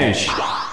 Podcast.